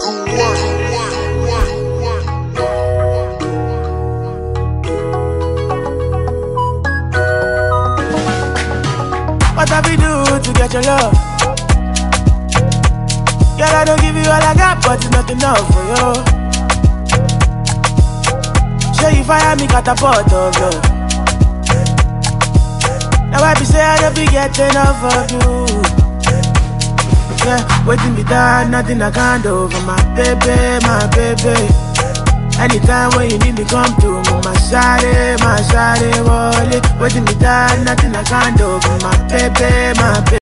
What have you do to get your love? Girl, I don't give you all I got, but it's not enough for you. Show you fire me catapult of love. Now I be say I don't be getting enough of you. Yeah, waiting be done, nothing I can't do for my baby, my baby. Anytime when you need me, come to me, my side, my side, wallet. Waiting be done, nothing I can't do for my baby, my baby.